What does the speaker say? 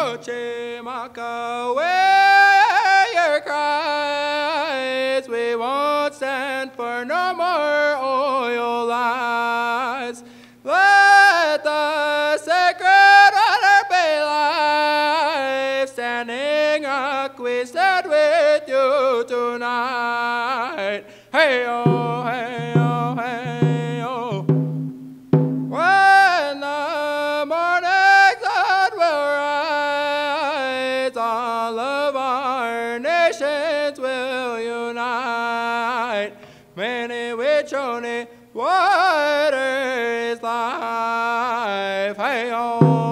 Oche Makawe, your cries, we won't stand for no more oil lies. Let the sacred honor be life, standing rock, we stand with you tonight. Hey, oh, hey, oh, hey. all of our nations will unite. Mni Wiconi water is life. Hey, oh.